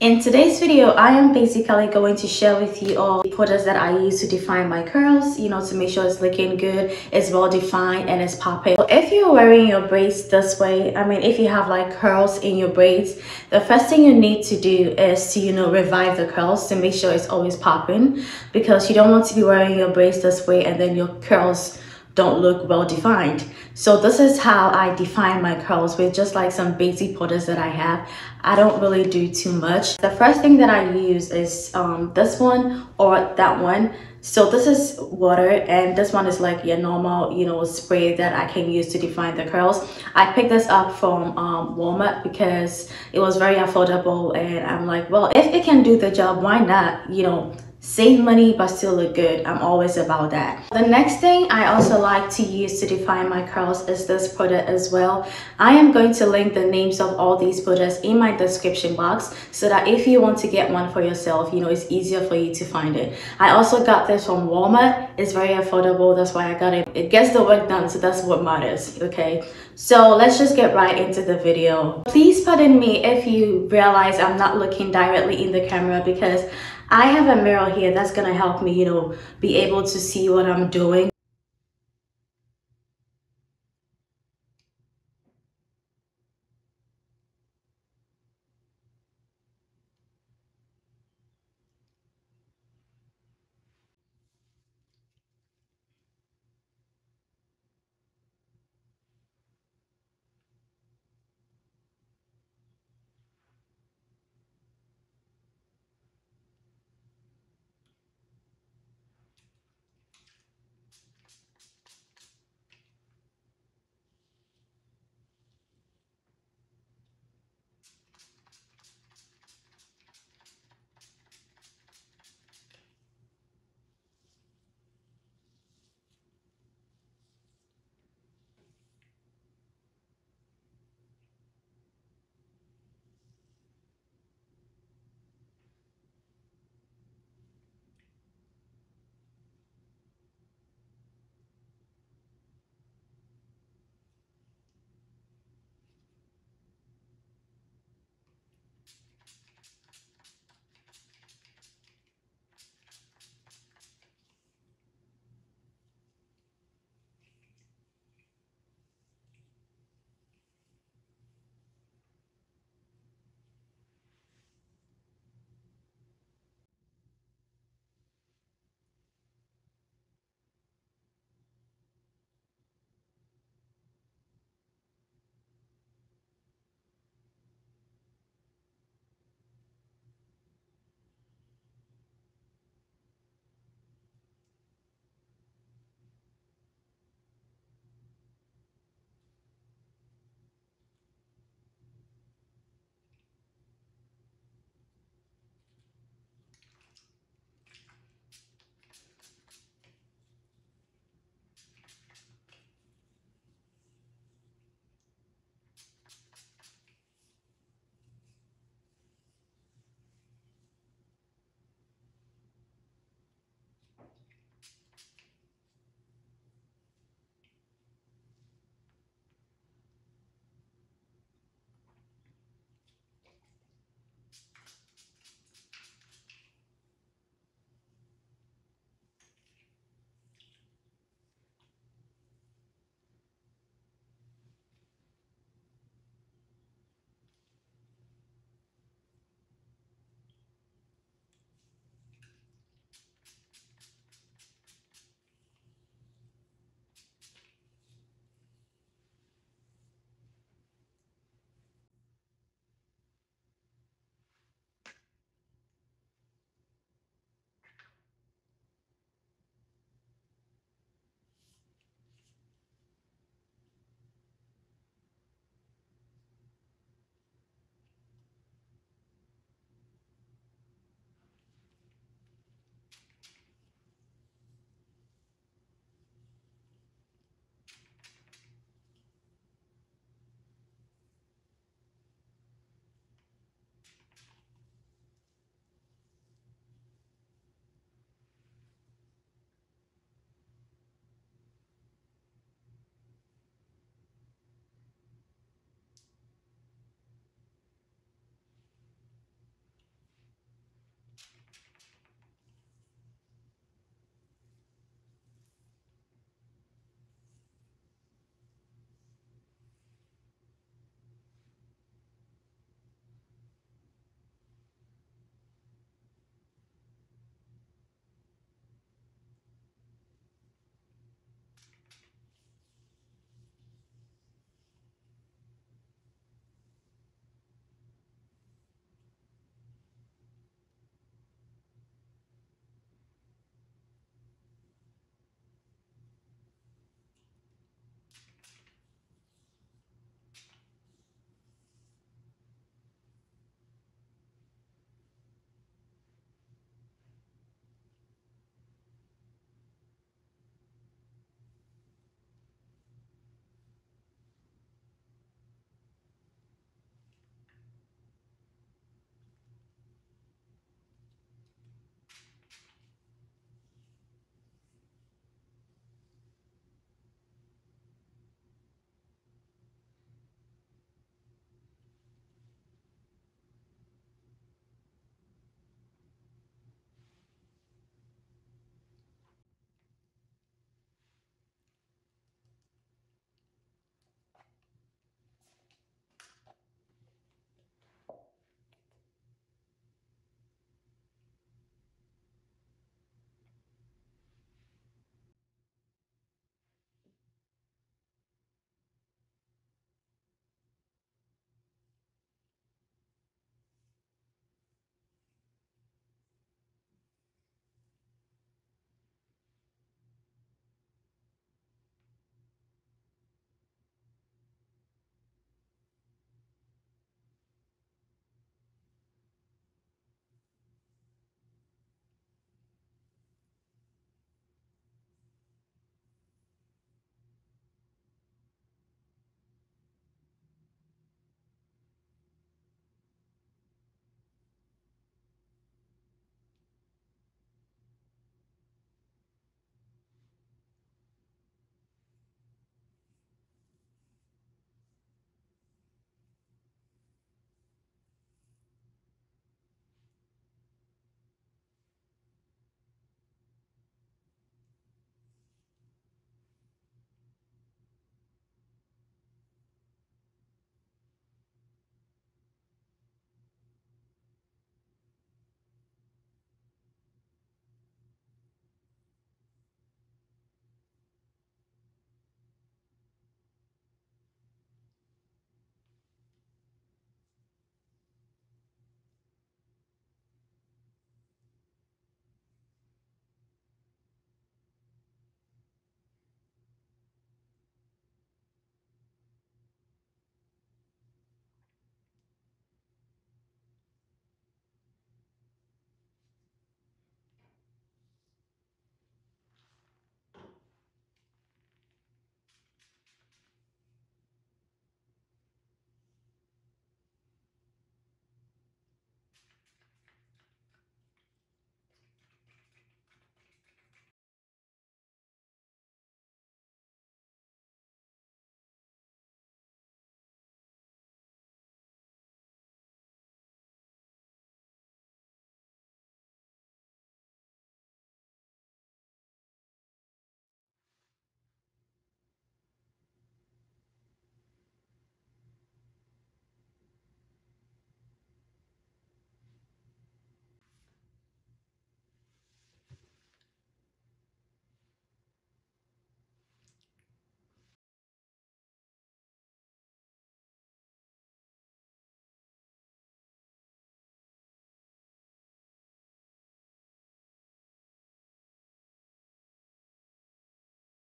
In today's video, I am basically going to share with you all the products that I use to define my curls, you know, to make sure it's looking good, it's well defined, and it's popping. So if you're wearing your braids this way, I mean, if you have like curls in your braids, the first thing you need to do is to, you know, revive the curls to make sure it's always popping because you don't want to be wearing your braids this way and then your curls don't look well defined. So this is how I define my curls with just like some basic products that I have. I don't really do too much. The first thing that I use is um, this one or that one. So this is water and this one is like your normal, you know, spray that I can use to define the curls. I picked this up from um, Walmart because it was very affordable and I'm like, well, if it can do the job, why not, you know, save money but still look good. I'm always about that. The next thing i also like to use to define my curls is this product as well. I am going to link the names of all these products in my description box so that if you want to get one for yourself you know it's easier for you to find it. I also got this from walmart. It's very affordable. That's why i got it. It gets the work done so that's what matters okay? So let's just get right into the video. Please pardon me if you realize i'm not looking directly in the camera because I have a mirror here that's gonna help me, you know, be able to see what I'm doing